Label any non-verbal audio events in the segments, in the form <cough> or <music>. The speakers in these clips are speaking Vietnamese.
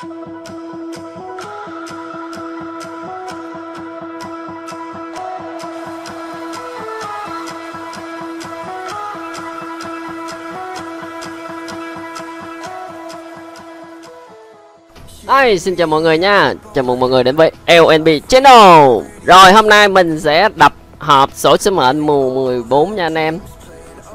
Hi, xin chào mọi người nha. Chào mừng mọi người đến với LNB Channel. Rồi hôm nay mình sẽ đập hộp sổ số mệnh mùa 14 nha anh em.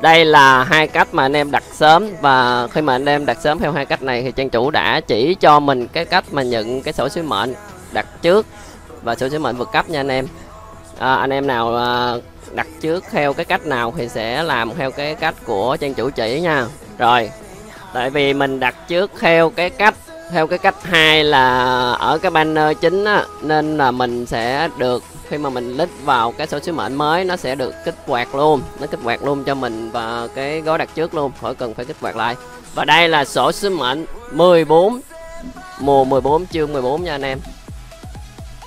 Đây là hai cách mà anh em đặt sớm Và khi mà anh em đặt sớm theo hai cách này Thì trang chủ đã chỉ cho mình cái cách mà nhận cái sổ sứ mệnh đặt trước Và sổ sứ mệnh vượt cấp nha anh em. À, Anh em nào à, đặt trước theo cái cách nào Thì sẽ làm theo cái cách của trang chủ chỉ nha. Rồi Tại vì mình đặt trước theo cái cách theo cái cách hai là ở cái banner chính á nên là mình sẽ được khi mà mình lít vào cái số sứ mệnh mới, nó sẽ được kích hoạt luôn. Nó kích hoạt luôn cho mình và cái gói đặt trước luôn, khỏi cần phải kích hoạt lại. Và đây là sổ sứ mệnh 14 mùa 14 chương 14 nha anh em.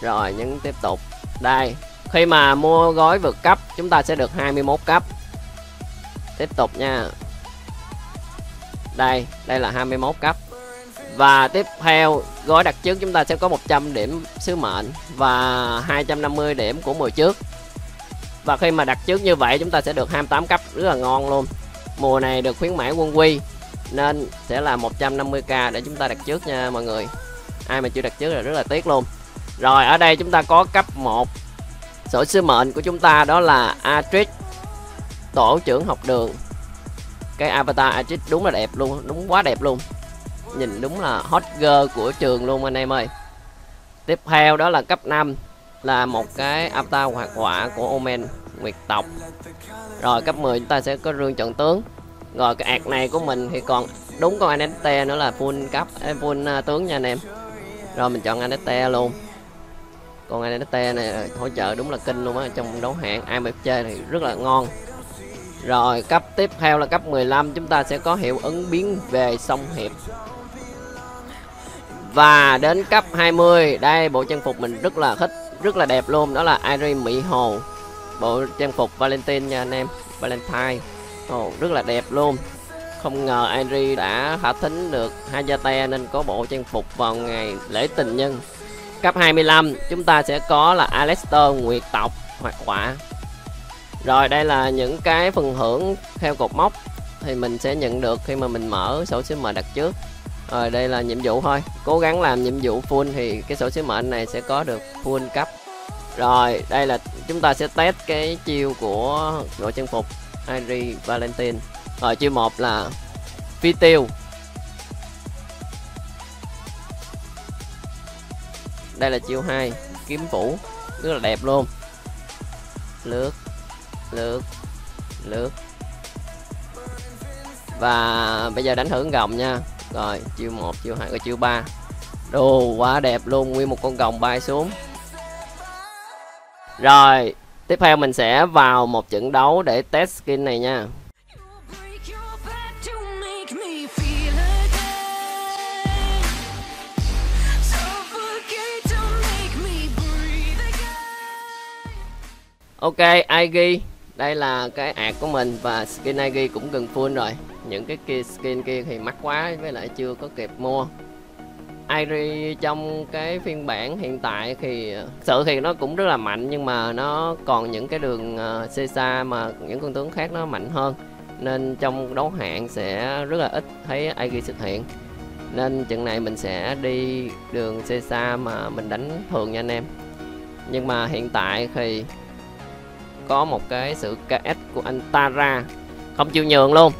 Rồi, nhấn tiếp tục. Đây, khi mà mua gói vượt cấp, chúng ta sẽ được 21 cấp. Tiếp tục nha. Đây đây là 21 cấp và tiếp theo, gói đặt trước chúng ta sẽ có 100 điểm sứ mệnh và 250 điểm của mùa trước. Và khi mà đặt trước như vậy, chúng ta sẽ được 28 cấp, rất là ngon luôn. Mùa này được khuyến mãi quân quy, nên sẽ là 150k để chúng ta đặt trước nha mọi người. Ai mà chưa đặt trước là rất là tiếc luôn. Rồi, ở đây chúng ta có cấp 1 sổ sứ mệnh của chúng ta đó là Atrix, tổ trưởng học đường. Cái avatar Atrix đúng là đẹp luôn, đúng quá đẹp luôn nhìn đúng là hot girl của trường luôn anh em ơi. Tiếp theo đó là cấp 5 là một cái avatar hoạt họa của Omen Nguyệt tộc. Rồi cấp 10 chúng ta sẽ có rương trận tướng. Rồi cái ạc này của mình thì còn đúng con Anete nữa là full cấp eh, full uh, tướng nha anh em. Rồi mình chọn Anete luôn. Con Anete này hỗ trợ đúng là kinh luôn á trong đấu hạng ai mà chơi thì rất là ngon. Rồi cấp tiếp theo là cấp 15 chúng ta sẽ có hiệu ứng biến về sông hiệp và đến cấp 20 đây bộ trang phục mình rất là thích rất là đẹp luôn đó là Irene Mỹ Hồ. Bộ trang phục Valentine nha anh em Valentine. Oh, rất là đẹp luôn. Không ngờ Irene đã thả thính được Hayate nên có bộ trang phục vào ngày lễ tình nhân. Cấp 25 chúng ta sẽ có là Alistair Nguyệt tộc hoạt họa rồi đây là những cái phần hưởng theo cột mốc. Thì mình sẽ nhận được khi mà mình mở sổ sứ mệnh đặt trước rồi đây là nhiệm vụ thôi. Cố gắng làm nhiệm vụ full thì cái sổ sứ mệnh này sẽ có được full cấp. Rồi, đây là chúng ta sẽ test cái chiêu của đội trang phục Harry Valentine. Rồi, chiêu một là phi tiêu. Đây là chiêu 2 kiếm vũ. Rất là đẹp luôn. Lướt lướt lướt. Và bây giờ đánh thưởng gồng nha rồi chiêu 1 chiêu 2 và chiêu 3 đồ quá đẹp luôn nguyên một con gồng bay xuống. Rồi tiếp theo mình sẽ vào một trận đấu để test skin này nha. Ok, IG Đây là cái ạc của mình và skin IG cũng gần full rồi những cái kia skin kia thì mắc quá với lại chưa có kịp mua. Airi trong cái phiên bản hiện tại thì sự thì nó cũng rất là mạnh nhưng mà nó còn những cái đường ờ, uh, xa mà những con tướng khác nó mạnh hơn. Nên trong đấu hạng sẽ rất là ít thấy Airi xuất hiện. Nên trận này mình sẽ đi đường xê xa mà mình đánh thường nha anh em. Nhưng mà hiện tại thì có một cái sự KS của anh Tara. Không chịu nhường luôn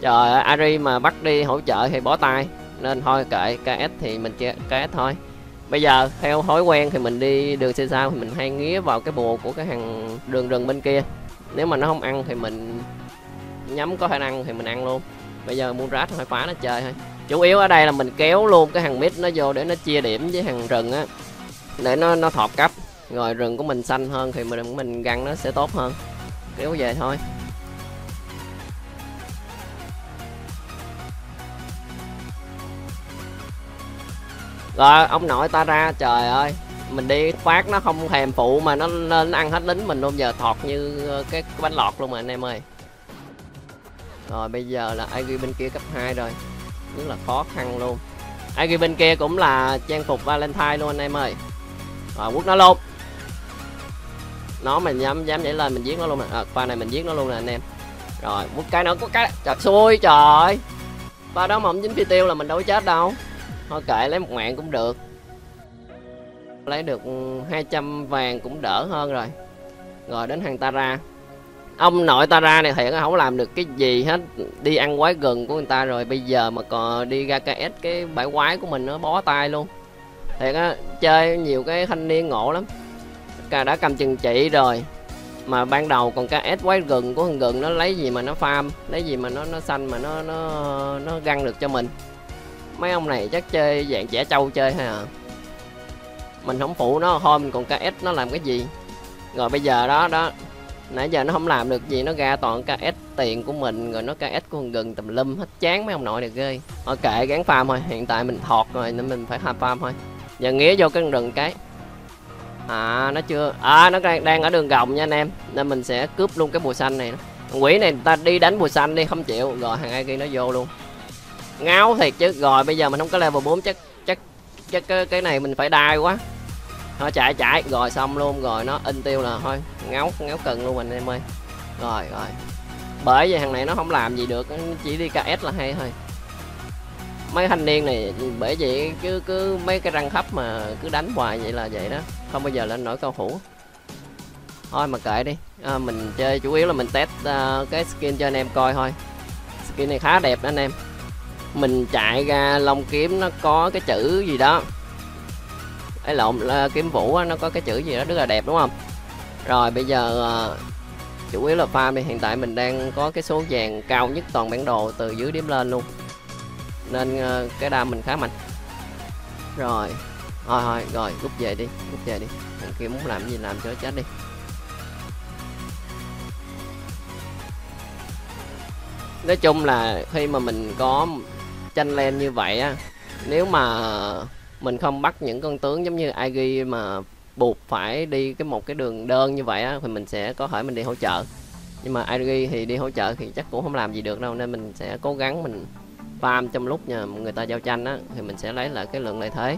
trời ơi, Ari mà bắt đi hỗ trợ thì bỏ tay. Nên thôi, kệ KS thì mình chơi KS thôi. Bây giờ, theo thói quen thì mình đi đường xe sao thì mình hay nghía vào cái bùa của cái hàng đường rừng bên kia. Nếu mà nó không ăn thì mình nhắm có khả năng thì mình ăn luôn. Bây giờ mua rát phải phá nó chơi thôi. Chủ yếu ở đây là mình kéo luôn cái hàng mid nó vô để nó chia điểm với hàng rừng á. Để nó nó thọt cấp. Rồi rừng của mình xanh hơn thì mình mình găng nó sẽ tốt hơn. Kéo về thôi. Rồi ông nội ta ra trời ơi. Mình đi phát nó không thèm phụ mà nó lên ăn hết lính mình luôn. Giờ thọt như ờ, cái bánh lọt luôn mà anh em ơi. Rồi bây giờ là IG bên kia cấp 2 rồi. Rất là khó khăn luôn. Ai ghi bên kia cũng là trang phục valentine luôn anh em ơi. Rồi quất nó luôn. Nó mình dám dám nhảy lên mình giết nó luôn nè à, ờ, pha này mình giết nó luôn nè anh em. Rồi một cái nữa có cái. Trời xui trời. Pha đó mà không dính phi tiêu là mình đâu có chết đâu thôi kệ, lấy một mạng cũng được. Lấy được 200 vàng cũng đỡ hơn rồi. Rồi đến hàng Tara. Ông nội Tara này thiệt không làm được cái gì hết. Đi ăn quái gừng của người ta rồi, bây giờ mà còn đi ra KS cái bãi quái của mình nó bó tay luôn. Thiệt á, chơi nhiều cái thanh niên ngộ lắm. Cả đã cầm chừng trị rồi, mà ban đầu còn KS quái gừng của thằng gừng nó lấy gì mà nó farm, lấy gì mà nó nó xanh mà nó nó nó găng được cho mình mấy ông này chắc chơi dạng trẻ trâu chơi hay à mình không phụ nó thôi mình còn KS nó làm cái gì? Rồi bây giờ đó đó nãy giờ nó không làm được gì nó ra toàn KS tiền của mình rồi nó KS của gần tầm lum hết chán mấy ông nội này ghê. Thôi kệ gắn farm thôi hiện tại mình thọt rồi nên mình phải farm thôi. Giờ nghĩa vô cái rừng cái. À nó chưa à nó đang, đang ở đường gồng nha anh em nên mình sẽ cướp luôn cái mùa xanh này quỷ này ta đi đánh mùa xanh đi không chịu. Rồi thằng ai kia nó vô luôn ngáo thiệt chứ. Rồi bây giờ mình không có level 4 chắc chắc chắc cái, cái này mình phải đai quá. Thôi chạy chạy rồi xong luôn. Rồi nó in tiêu là thôi ngáo ngáo cần luôn anh em ơi. Rồi rồi. Bởi vì thằng này nó không làm gì được chỉ đi ks là hay thôi. Mấy thanh niên này bởi vậy cứ cứ mấy cái răng thấp mà cứ đánh hoài vậy là vậy đó. Không bao giờ lên nổi cao thủ. Thôi mà kệ đi. À, mình chơi chủ yếu là mình test uh, cái skin cho anh em coi thôi. Skin này khá đẹp đó anh em mình chạy ra long kiếm nó có cái chữ gì đó. Ấy lộn, là kiếm vũ nó có cái chữ gì đó rất là đẹp, đúng không? Rồi, bây giờ ờ, chủ yếu là farm thì hiện tại mình đang có cái số vàng cao nhất toàn bản đồ từ dưới điểm lên luôn. Nên ờ, cái đam mình khá mạnh. Rồi, thôi thôi, rồi, rút về đi, rút về đi. Thằng kia muốn làm gì làm cho chết đi. Nói chung là khi mà mình có tranh len như vậy á, nếu mà mình không bắt những con tướng giống như Agi mà buộc phải đi cái một cái đường đơn như vậy á, thì mình sẽ có thể mình đi hỗ trợ. Nhưng mà Agi thì đi hỗ trợ thì chắc cũng không làm gì được đâu, nên mình sẽ cố gắng mình farm trong lúc nhà người ta giao tranh á, thì mình sẽ lấy lại cái lượng lợi thế.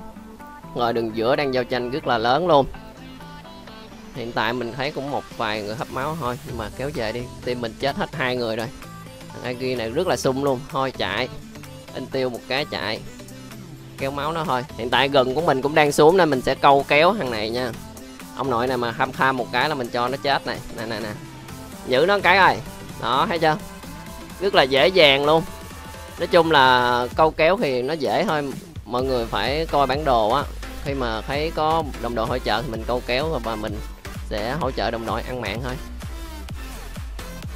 Rồi đường giữa đang giao tranh rất là lớn luôn. Hiện tại mình thấy cũng một vài người hấp máu thôi, nhưng mà kéo về đi, team mình chết hết hai người rồi. Thằng Agi này rất là sung luôn, thôi chạy in tiêu một cái chạy. Kéo máu nó thôi. Hiện tại gần của mình cũng đang xuống nên mình sẽ câu kéo thằng này nha. Ông nội này mà ham tham một cái là mình cho nó chết này. Nè nè nè. Giữ nó cái rồi. Đó, thấy chưa? Rất là dễ dàng luôn. Nói chung là câu kéo thì nó dễ thôi. Mọi người phải coi bản đồ á. Khi mà thấy có đồng đội hỗ trợ thì mình câu kéo và mình sẽ hỗ trợ đồng đội ăn mạng thôi.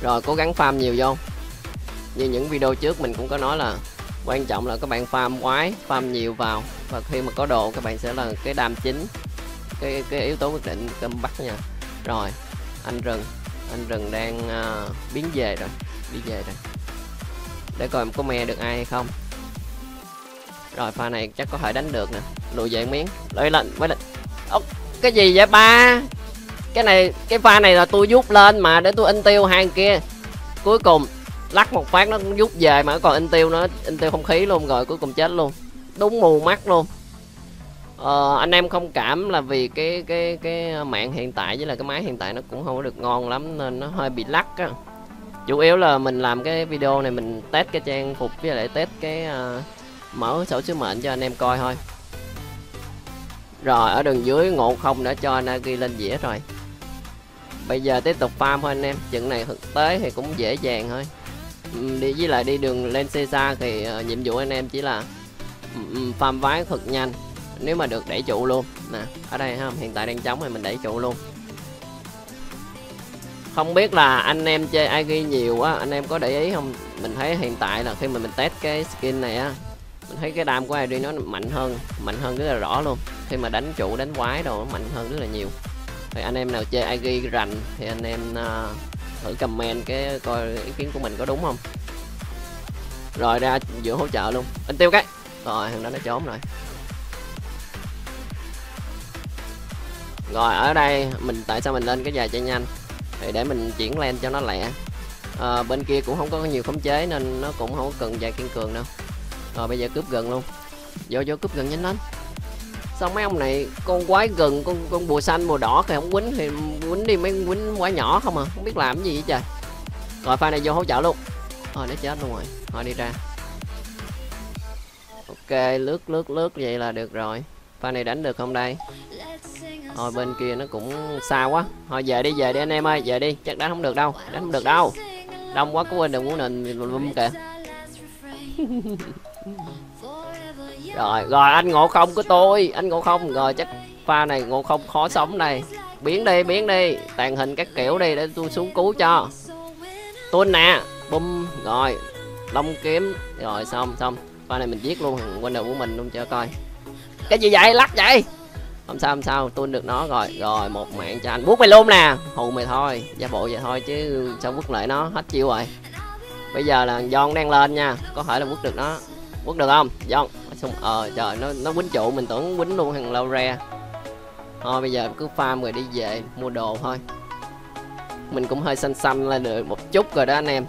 Rồi, cố gắng farm nhiều vô. Như những video trước mình cũng có nói là quan trọng là các bạn farm quái farm nhiều vào. Và khi mà có đồ các bạn sẽ là cái đam chính. Cái cái yếu tố quyết định cơm bắt nha. Rồi anh rừng. Anh rừng đang uh, biến về rồi đi về rồi. Để coi có me được ai hay không. Rồi pha này chắc có thể đánh được nè. Lùi về miếng. Lấy lên mới lên. Ô, cái gì vậy ba? Cái này cái pha này là tôi rút lên mà để tôi in tiêu hàng kia. Cuối cùng lắc một phát nó cũng rút về mà còn in tiêu nó in tiêu không khí luôn rồi cuối cùng chết luôn. Đúng mù mắt luôn. Ờ, anh em không cảm là vì cái cái cái mạng hiện tại với là cái máy hiện tại nó cũng không có được ngon lắm nên nó hơi bị lắc á. Chủ yếu là mình làm cái video này mình test cái trang phục với lại test cái uh, mở sổ sứ mệnh cho anh em coi thôi. Rồi ở đường dưới ngộ không đã cho Nagi lên dĩa rồi. Bây giờ tiếp tục farm thôi anh em. Trận này thực tế thì cũng dễ dàng thôi. Ừ, đi với lại đi đường lên xe xa thì uh, nhiệm vụ anh em chỉ là um, farm vái thật nhanh. Nếu mà được đẩy trụ luôn. Nè ở đây ha hiện tại đang trống thì mình đẩy trụ luôn. Không biết là anh em chơi Agi nhiều á anh em có để ý không? Mình thấy hiện tại là khi mà mình test cái skin này á mình thấy cái đam của Agi nó mạnh hơn mạnh hơn rất là rõ luôn. Khi mà đánh trụ đánh quái đồ nó mạnh hơn rất là nhiều. Thì anh em nào chơi Agi rành thì anh em uh, thử comment cái coi ý kiến của mình có đúng không? Rồi ra giữa hỗ trợ luôn. Anh tiêu cái. Rồi thằng đó nó trốn rồi. Rồi ở đây mình tại sao mình lên cái dài chạy nhanh? Thì để mình chuyển lên cho nó lẹ. À, bên kia cũng không có nhiều khống chế nên nó cũng không cần dài kiên cường đâu. Rồi bây giờ cướp gần luôn. Vô vô cướp gần nhanh lên sao mấy ông này, con quái gừng, con con bùa xanh màu đỏ thì không quýnh thì quýnh đi mấy quýnh quái nhỏ không à không biết làm cái gì vậy trời rồi, pha này vô hỗ trợ luôn. Thôi, nó chết luôn rồi. Thôi, đi ra. Ok, lướt lướt lướt, vậy là được rồi. Pha này đánh được không đây? Thôi, bên kia nó cũng xa quá. Thôi, về đi về đi anh em ơi, về đi. Chắc đánh không được đâu, đánh không được đâu. Đông quá, có quên đừng muốn nền lum kìa. <laughs> rồi rồi, anh ngộ không của tôi, anh ngộ không. Rồi, chắc pha này ngộ không khó sống này. Biến đi biến đi. Tàn hình các kiểu đi để tôi xuống cứu cho. Tôi nè, bum. Rồi, long kiếm. Rồi, xong xong. Pha này mình giết luôn thằng quên đầu của mình luôn cho coi. Cái gì vậy? Lắc vậy? Không sao không sao. Tôi được nó rồi. Rồi, một mạng cho anh. Bút mày luôn nè. Hù mày thôi. Giả bộ vậy thôi chứ sao quất lại nó? Hết chiêu rồi. Bây giờ là giòn đang lên nha. Có thể là quất được nó. Quất được không? Giòn xong ờ trời nó nó quýnh trụ mình tưởng quýnh luôn thằng lâu re thôi bây giờ cứ farm rồi đi về mua đồ thôi. Mình cũng hơi xanh xanh lên được một chút rồi đó anh em.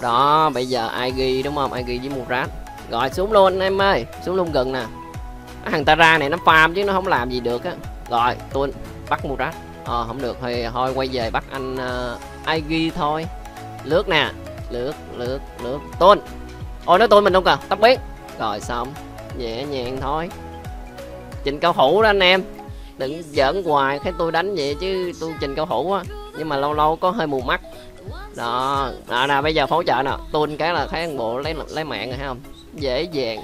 Đó bây giờ ai ghi đúng không? Ai ghi với Murat. Rồi xuống luôn anh em ơi. Xuống luôn gần nè. Thằng Tara này nó farm chứ nó không làm gì được á. Rồi tôi bắt Murat. Ờ không được thì thôi quay về bắt anh uh, ai ghi thôi. Lướt nè. Lướt lướt lướt. Tôn. Ôi nó tôi mình không cần. Tóc biến rồi xong nhẹ nhàng thôi. Trình cao thủ đó anh em đừng giỡn hoài thấy tôi đánh vậy chứ tôi trình cao thủ á nhưng mà lâu lâu có hơi mù mắt. Đó nè nè bây giờ phẫu trợ nè tuôn cái là thấy bộ lấy lấy mạng rồi thấy không? Dễ dàng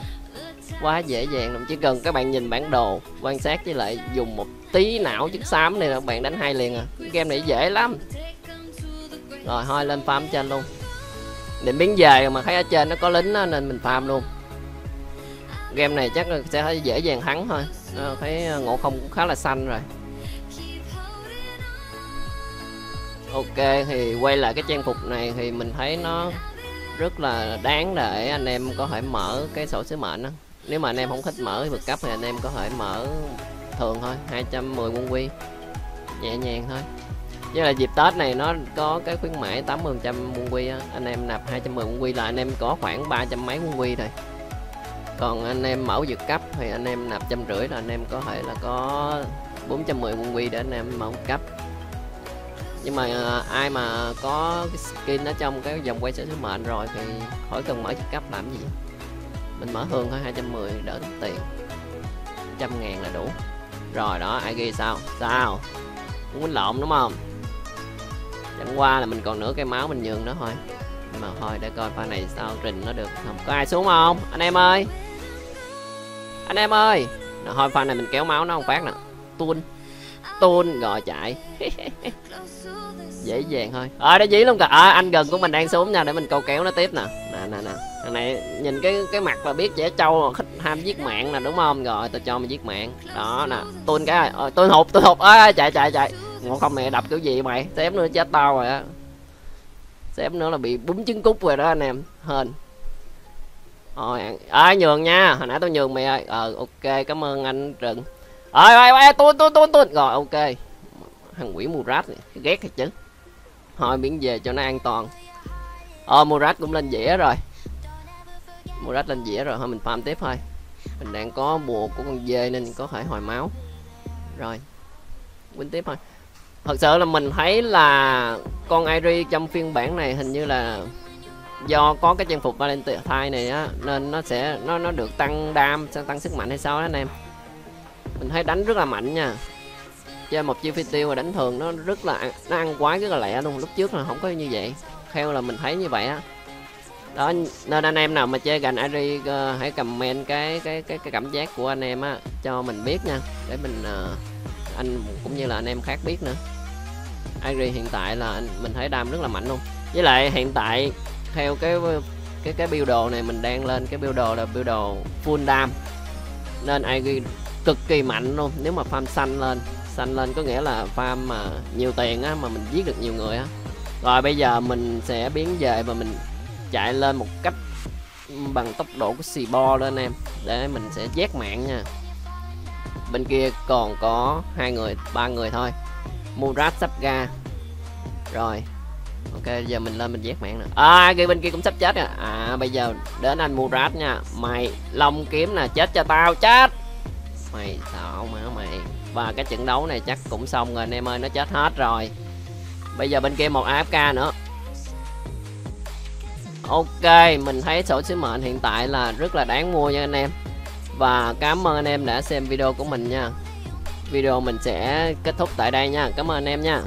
quá dễ dàng luôn. Chỉ cần các bạn nhìn bản đồ quan sát với lại dùng một tí não chứ xám này là bạn đánh hai liền à. Game này dễ lắm. Rồi thôi lên farm trên luôn. Định biến về mà thấy ở trên nó có lính đó, nên mình farm luôn game này chắc là sẽ dễ dàng thắng thôi. À, thấy ờ, ngộ không cũng khá là xanh rồi. Ok thì quay lại cái trang phục này thì mình thấy nó rất là đáng để anh em có thể mở cái sổ sứ mệnh đó nếu mà anh em không thích mở vượt cấp thì anh em có thể mở thường thôi 210 quân quy nhẹ nhàng thôi. Với là dịp Tết này nó có cái khuyến mãi 80 trăm quân quy á. Anh em nạp 210 quân quy là anh em có khoảng 300 mấy quân quy thôi còn anh em mẫu dược cấp thì anh em nạp trăm rưỡi là anh em có thể là có 410 quân quy để anh em mẫu cấp. Nhưng mà à, ai mà có cái skin ở trong cái dòng quay sở sứ mệnh rồi thì khỏi cần mở dược cấp làm gì. Mình mở hương thôi 210 đỡ tiền. Trăm ngàn là đủ. Rồi đó, ai ghi sao? Sao? Muốn quýnh lộn, đúng không? Chẳng qua là mình còn nửa cây máu mình nhường đó thôi. Nhưng mà thôi, để coi pha này sao trình nó được. Không, có ai xuống không? Anh em ơi! Anh em ơi rồi, thôi pha này mình kéo máu nó không phát nè. Tuôn tuôn rồi chạy. <laughs> Dễ dàng thôi. Ờ à, đã dí luôn cả à, ờ, anh gần của mình đang xuống nha để mình câu kéo nó tiếp nè. Nè nè nè. Thằng này nhìn cái cái mặt là biết trẻ trâu thích ham giết mạng nè đúng không? Rồi tôi cho mày giết mạng. Đó nè. Tuôn cái rồi ờ, tôi hụt tôi hụt. Ơi chạy chạy chạy. Ngộ không mẹ đập kiểu gì mày? Xém nữa chết tao rồi á. Xém nữa là bị búng trứng cút rồi đó anh em. Hên rồi ơi nhường nha. Hồi nãy tôi nhường mày ơi. Ờ ok, cảm ơn anh trừng. Ơi ơi ơi tôi tôi tôi tôi rồi, ok. Thằng quỷ murat này ghét thật chứ. Thôi biến về cho nó an toàn. Ờ murat cũng lên dĩa rồi. Murat lên dĩa rồi. Thôi, mình farm tiếp thôi. Mình đang có bùa của con dê nên có thể hồi máu. Rồi, quýnh tiếp thôi. Thật sự là mình thấy là con Airi trong phiên bản này hình như là do có cái trang phục Valentine này á nên nó sẽ nó nó được tăng đam sẽ tăng sức mạnh hay sao đó anh em. Mình thấy đánh rất là mạnh nha. Chơi một chiêu phi tiêu mà đánh thường nó rất là nó ăn quái rất là lẹ luôn lúc trước là không có như vậy. Theo là mình thấy như vậy á. Đó nên anh em nào mà chơi gành Ari uh, hãy comment cái cái cái cái cảm giác của anh em á cho mình biết nha. Để mình uh, anh cũng như là anh em khác biết nữa. Ari hiện tại là anh mình thấy đam rất là mạnh luôn. Với lại hiện tại theo cái cái cái build đồ này mình đang lên cái build đồ là build đồ full dam nên IG cực kỳ mạnh luôn, nếu mà farm xanh lên. Xanh lên có nghĩa là farm mà nhiều tiền á, mà mình giết được nhiều người á. Rồi bây giờ mình sẽ biến về và mình chạy lên một cách bằng tốc độ của xì bo lên em, để mình sẽ giác mạng nha. Bên kia còn có hai người, ba người thôi. Murat sắp ra. Rồi ok giờ mình lên mình vét mạng nè. À kia bên kia cũng sắp chết rồi à bây giờ đến anh Murat nha. Mày long kiếm nè chết cho tao chết. Mày xạo mà mày. Và cái trận đấu này chắc cũng xong rồi anh em ơi nó chết hết rồi. Bây giờ bên kia một AFK nữa. Ok, mình thấy sổ sứ mệnh hiện tại là rất là đáng mua nha anh em. Và cảm ơn anh em đã xem video của mình nha. Video mình sẽ kết thúc tại đây nha. Cảm ơn anh em nha.